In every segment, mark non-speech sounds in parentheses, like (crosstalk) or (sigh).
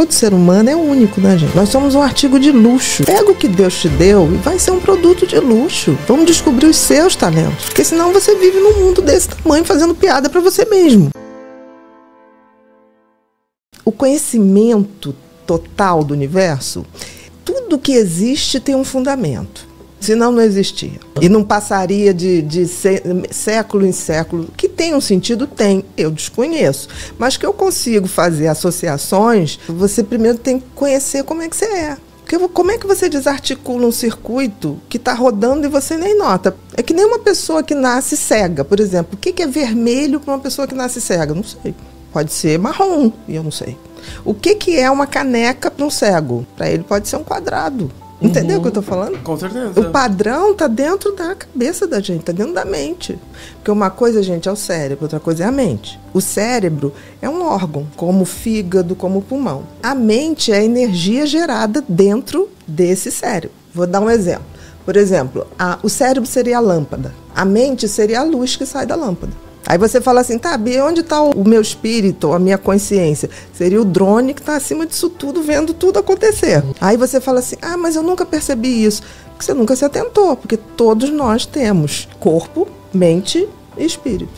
todo ser humano é único, né, gente? Nós somos um artigo de luxo. Pega o que Deus te deu e vai ser um produto de luxo. Vamos descobrir os seus talentos. Porque senão você vive num mundo desse tamanho fazendo piada para você mesmo. O conhecimento total do universo, tudo que existe tem um fundamento. Senão não existia. E não passaria de, de século em século. Que tem um sentido? Tem. Eu desconheço. Mas que eu consigo fazer associações, você primeiro tem que conhecer como é que você é. Porque como é que você desarticula um circuito que está rodando e você nem nota? É que nem uma pessoa que nasce cega, por exemplo. O que é vermelho para uma pessoa que nasce cega? Não sei. Pode ser marrom, e eu não sei. O que, é uma caneca para um cego? Para ele pode ser um quadrado. Entendeu uhum. o que eu estou falando? Com certeza. O padrão está dentro da cabeça da gente, está dentro da mente. Porque uma coisa, gente, é o cérebro, outra coisa é a mente. O cérebro é um órgão, como o fígado, como o pulmão. A mente é a energia gerada dentro desse cérebro. Vou dar um exemplo. Por exemplo, a, o cérebro seria a lâmpada. A mente seria a luz que sai da lâmpada. Aí você fala assim, tá, Bia, onde está o meu espírito, a minha consciência? Seria o drone que está acima disso tudo, vendo tudo acontecer. Aí você fala assim, ah, mas eu nunca percebi isso. Porque você nunca se atentou, porque todos nós temos corpo, mente e espírito.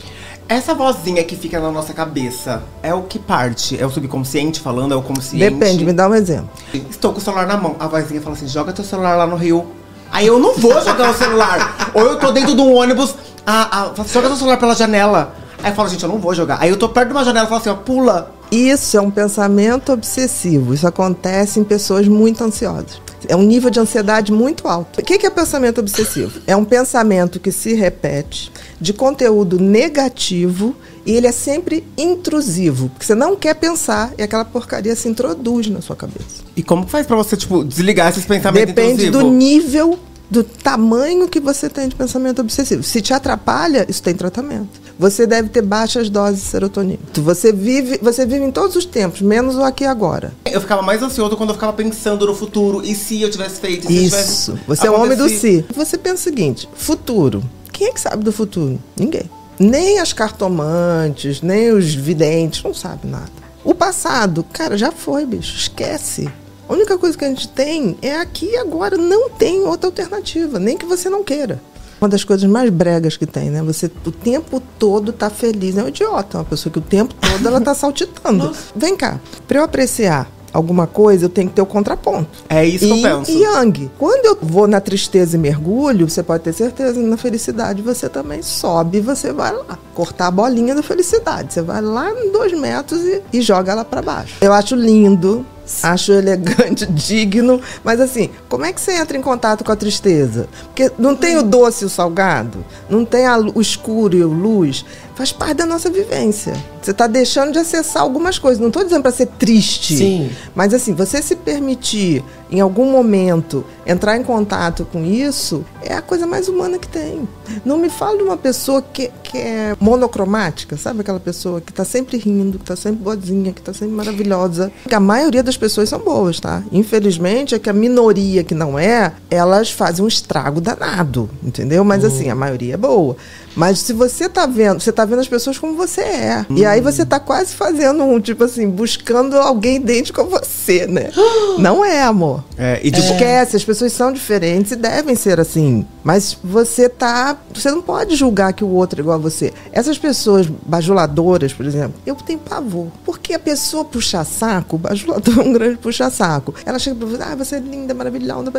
Essa vozinha que fica na nossa cabeça é o que parte? É o subconsciente falando? É o consciente? Depende, me dá um exemplo. Estou com o celular na mão. A vozinha fala assim: joga teu celular lá no rio. Aí eu não vou jogar o celular. Ou eu tô dentro de um ônibus ah, ah, joga seu celular pela janela. Aí eu falo, gente, eu não vou jogar. Aí eu tô perto de uma janela e falo assim, ó, pula. Isso é um pensamento obsessivo. Isso acontece em pessoas muito ansiosas. É um nível de ansiedade muito alto. O que é pensamento obsessivo? É um pensamento que se repete, de conteúdo negativo, e ele é sempre intrusivo. Porque você não quer pensar e aquela porcaria se introduz na sua cabeça. E como faz para você, tipo, desligar esses pensamentos Depende do nível do tamanho que você tem de pensamento obsessivo. Se te atrapalha, isso tem tratamento. Você deve ter baixas doses de serotonina. Você vive, você vive em todos os tempos, menos o aqui e agora. Eu ficava mais ansioso quando eu ficava pensando no futuro. E se eu tivesse feito? Se isso. Você é o homem do si. Você pensa o seguinte: futuro. Quem é que sabe do futuro? Ninguém. Nem as cartomantes, nem os videntes, não sabem nada. O passado, cara, já foi, bicho. Esquece. A única coisa que a gente tem é aqui e agora. Não tem outra alternativa, nem que você não queira. Uma das coisas mais bregas que tem, né? Você o tempo todo tá feliz. É um idiota, uma pessoa que o tempo todo ela tá saltitando. (laughs) Vem cá, para eu apreciar alguma coisa, eu tenho que ter o contraponto. É isso que eu penso. E Yang. Quando eu vou na tristeza e mergulho, você pode ter certeza na felicidade você também sobe e você vai lá. Cortar a bolinha da felicidade. Você vai lá em dois metros e, e joga ela para baixo. Eu acho lindo Acho elegante, (laughs) digno, mas assim, como é que você entra em contato com a tristeza? Porque não tem o doce e o salgado, não tem a, o escuro e a luz, faz parte da nossa vivência. Você está deixando de acessar algumas coisas. Não estou dizendo para ser triste, Sim. mas assim, você se permitir em algum momento entrar em contato com isso é a coisa mais humana que tem. Não me fale de uma pessoa que, que é monocromática, sabe aquela pessoa que está sempre rindo, que está sempre boazinha, que está sempre maravilhosa. Que a maioria das pessoas são boas, tá? Infelizmente é que a minoria que não é, elas fazem um estrago danado, entendeu? Mas assim, a maioria é boa. Mas se você tá vendo, você tá vendo as pessoas como você é. Hum. E aí você tá quase fazendo um, tipo assim, buscando alguém idêntico a você, né? (gasps) Não é, amor. É, e tipo, Esquece, as pessoas são diferentes e devem ser assim. Mas você tá. Você não pode julgar que o outro é igual a você. Essas pessoas bajuladoras, por exemplo, eu tenho pavor. Porque a pessoa puxa saco, bajulador é um grande puxa saco. Ela chega pra você, ah, você é linda, maravilhosa,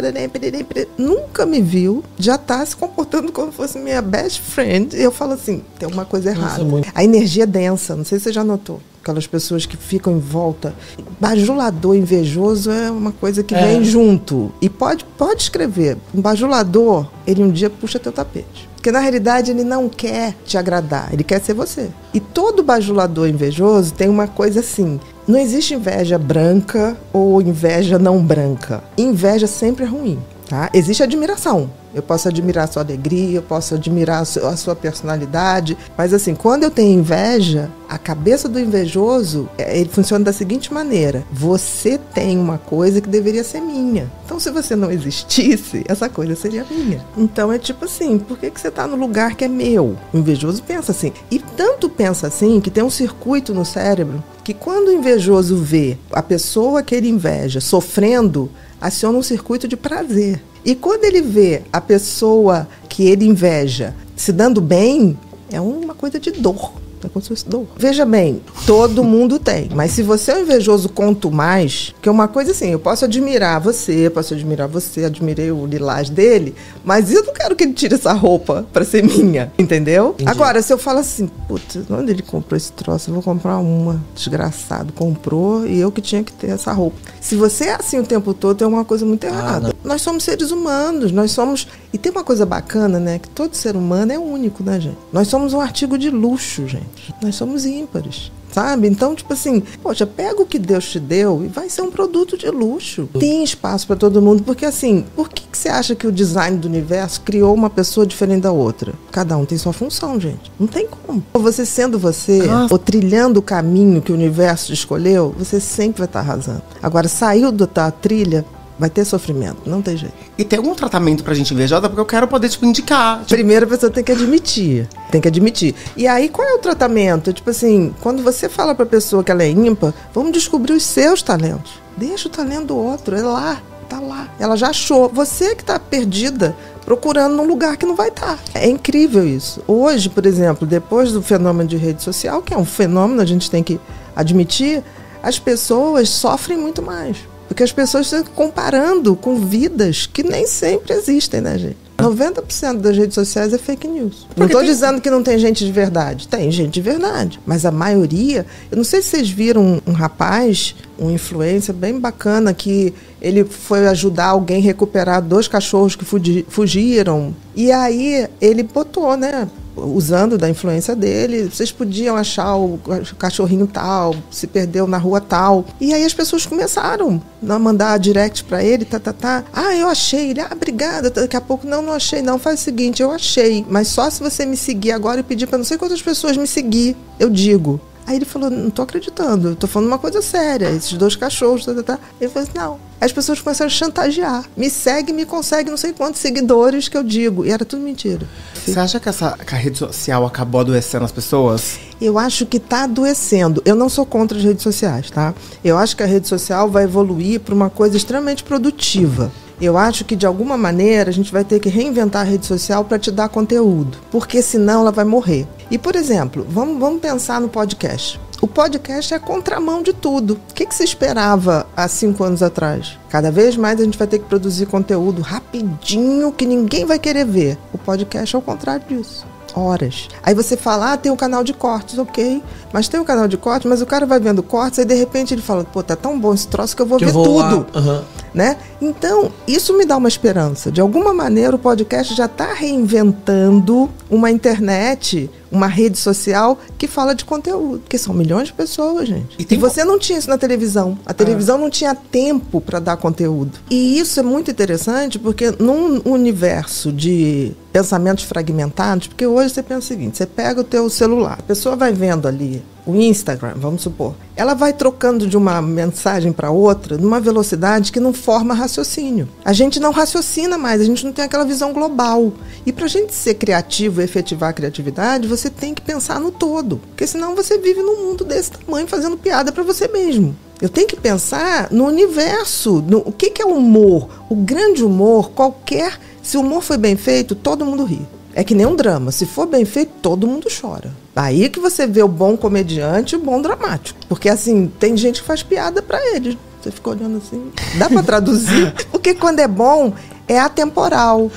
nunca me viu, já tá se comportando como se fosse minha best friend. Eu falo assim, tem uma coisa errada. Nossa, a energia é densa, não sei se você já notou aquelas pessoas que ficam em volta. Bajulador invejoso é uma coisa que é. vem junto. E pode, pode escrever. Um bajulador, ele um dia puxa teu tapete. Porque na realidade ele não quer te agradar, ele quer ser você. E todo bajulador invejoso tem uma coisa assim: não existe inveja branca ou inveja não branca. Inveja sempre é ruim, tá? Existe admiração. Eu posso admirar a sua alegria, eu posso admirar a sua, personalidade. Mas assim, quando eu tenho inveja, a cabeça do invejoso, é, ele funciona da seguinte maneira: você tem uma coisa que deveria ser minha. Então, se você não existisse, (laughs) essa coisa seria minha. Então é tipo assim, por que, que você está no lugar que é meu? O invejoso pensa assim. E tanto pensa assim que tem um circuito no cérebro que quando o invejoso vê a pessoa que ele inveja sofrendo, aciona um circuito de prazer. E quando ele vê a pessoa que ele inveja se dando bem, é uma coisa de dor. É dor. Veja bem, todo mundo tem. Mas se você é um invejoso, conto mais, que é uma coisa assim, eu posso admirar você, posso admirar você, admirei o lilás dele, mas eu não quero que ele tire essa roupa pra ser minha, entendeu? Entendi. Agora, se eu falo assim, putz, onde ele comprou esse troço? Eu vou comprar uma. Desgraçado, comprou e eu que tinha que ter essa roupa. Se você é assim o tempo todo, tem uma coisa muito errada. Nós somos seres humanos, nós somos. E tem uma coisa bacana, né? Que todo ser humano é único, né, gente? Nós somos um artigo de luxo, gente. Nós somos ímpares sabe? Então, tipo assim, poxa, pega o que Deus te deu e vai ser um produto de luxo. Tem espaço para todo mundo, porque assim, por que, que você acha que o design do universo criou uma pessoa diferente da outra? Cada um tem sua função, gente. Não tem como. Você sendo você, ou trilhando o caminho que o universo escolheu, você sempre vai estar arrasando. Agora, saiu da trilha, Vai ter sofrimento, não tem jeito. E tem algum tratamento pra gente invejosa? Porque eu quero poder, tipo, indicar. Tipo... Primeiro a pessoa tem que admitir. Tem que admitir. E aí, qual é o tratamento? Tipo assim, quando você fala pra pessoa que ela é ímpar, vamos descobrir os seus talentos. Deixa o talento do outro, é lá, tá lá. Ela já achou. Você que tá perdida, procurando num lugar que não vai estar. Tá. É incrível isso. Hoje, por exemplo, depois do fenômeno de rede social, que é um fenômeno, a gente tem que admitir, as pessoas sofrem muito mais. Porque as pessoas estão comparando com vidas que nem sempre existem, né, gente? 90% das redes sociais é fake news. Porque não estou tem... dizendo que não tem gente de verdade. Tem gente de verdade. Mas a maioria. Eu não sei se vocês viram um, um rapaz, um influencer bem bacana, que ele foi ajudar alguém a recuperar dois cachorros que fugiram. E aí ele botou, né? Usando da influência dele, vocês podiam achar o cachorrinho tal, se perdeu na rua tal. E aí as pessoas começaram a mandar direct para ele, tá, tá, tá. Ah, eu achei. Ele, ah, obrigada. Daqui a pouco, não, não achei, não. Faz o seguinte, eu achei. Mas só se você me seguir agora e pedir para não sei quantas pessoas me seguir, eu digo. Aí ele falou, não tô acreditando, eu tô falando uma coisa séria, esses dois cachorros, tá, tá, tá. Ele falou assim, não. As pessoas começaram a chantagear. Me segue, me consegue não sei quantos seguidores que eu digo. E era tudo mentira. Você acha que essa que a rede social acabou adoecendo as pessoas? Eu acho que está adoecendo. Eu não sou contra as redes sociais, tá? Eu acho que a rede social vai evoluir para uma coisa extremamente produtiva. Eu acho que de alguma maneira a gente vai ter que reinventar a rede social para te dar conteúdo, porque senão ela vai morrer. E por exemplo, vamos, vamos pensar no podcast. O podcast é a contramão de tudo. O que, que se esperava há cinco anos atrás? Cada vez mais a gente vai ter que produzir conteúdo rapidinho que ninguém vai querer ver. O podcast é o contrário disso horas. Aí você fala, ah, tem um canal de cortes, ok. Mas tem um canal de cortes, mas o cara vai vendo cortes, aí de repente ele fala, pô, tá tão bom esse troço que eu vou que ver eu vou tudo. Uhum. Né? Então, isso me dá uma esperança. De alguma maneira, o podcast já está reinventando uma internet, uma rede social que fala de conteúdo. Porque são milhões de pessoas, gente. E, e você não tinha isso na televisão. A televisão ah. não tinha tempo para dar conteúdo. E isso é muito interessante porque num universo de pensamentos fragmentados, porque hoje você pensa o seguinte, você pega o teu celular, a pessoa vai vendo ali o Instagram, vamos supor, ela vai trocando de uma mensagem para outra numa velocidade que não forma raciocínio. A gente não raciocina mais, a gente não tem aquela visão global. E para a gente ser criativo e efetivar a criatividade, você tem que pensar no todo, porque senão você vive num mundo desse tamanho fazendo piada para você mesmo. Eu tenho que pensar no universo, no, o que, que é humor. O grande humor, qualquer. Se o humor foi bem feito, todo mundo ri. É que nem um drama. Se for bem feito, todo mundo chora. Aí que você vê o bom comediante e o bom dramático. Porque, assim, tem gente que faz piada para eles. Você fica olhando assim. Dá para traduzir? (laughs) Porque quando é bom, é atemporal.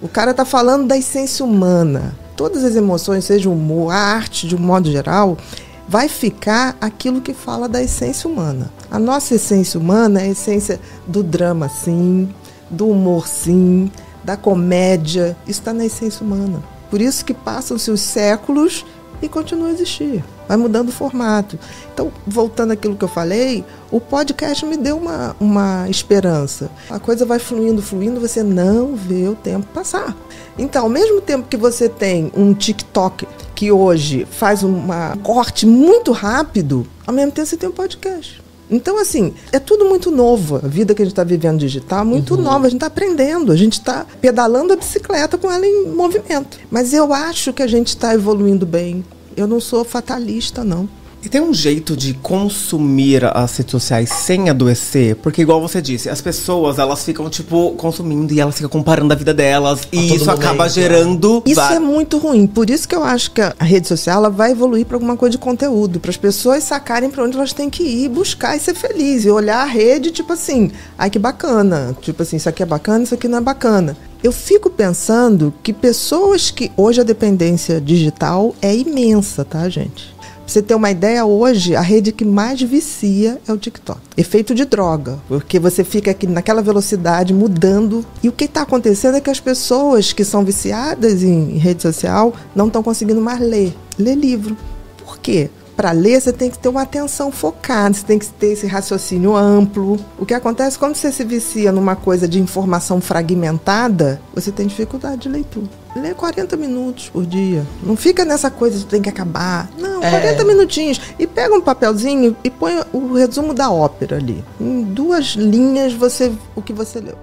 O cara tá falando da essência humana. Todas as emoções, seja o humor, a arte de um modo geral, vai ficar aquilo que fala da essência humana. A nossa essência humana é a essência do drama, sim, do humor, sim, da comédia. Isso está na essência humana. Por isso que passam-se os séculos e continua a existir. Vai mudando o formato. Então, voltando àquilo que eu falei, o podcast me deu uma, uma esperança. A coisa vai fluindo, fluindo, você não vê o tempo passar. Então, ao mesmo tempo que você tem um TikTok que hoje faz um corte muito rápido, ao mesmo tempo você tem um podcast. Então, assim, é tudo muito novo. A vida que a gente está vivendo digital é muito uhum. nova. A gente está aprendendo, a gente está pedalando a bicicleta com ela em movimento. Mas eu acho que a gente está evoluindo bem. Eu não sou fatalista, não. E tem um jeito de consumir as redes sociais sem adoecer? Porque, igual você disse, as pessoas, elas ficam, tipo, consumindo e elas ficam comparando a vida delas. A e isso momento, acaba é. gerando... Isso é muito ruim. Por isso que eu acho que a rede social, ela vai evoluir para alguma coisa de conteúdo. Para as pessoas sacarem para onde elas têm que ir, buscar e ser feliz. E olhar a rede, tipo assim, ai que bacana. Tipo assim, isso aqui é bacana, isso aqui não é bacana. Eu fico pensando que pessoas que... Hoje a dependência digital é imensa, tá, gente? Você ter uma ideia, hoje a rede que mais vicia é o TikTok. Efeito de droga, porque você fica aqui naquela velocidade mudando. E o que está acontecendo é que as pessoas que são viciadas em rede social não estão conseguindo mais ler, ler livro. Por quê? Para ler, você tem que ter uma atenção focada, você tem que ter esse raciocínio amplo. O que acontece quando você se vicia numa coisa de informação fragmentada, você tem dificuldade de leitura. Lê 40 minutos por dia. Não fica nessa coisa de tem que acabar. Não, 40 é. minutinhos. E pega um papelzinho e põe o resumo da ópera ali. Em duas linhas você o que você leu.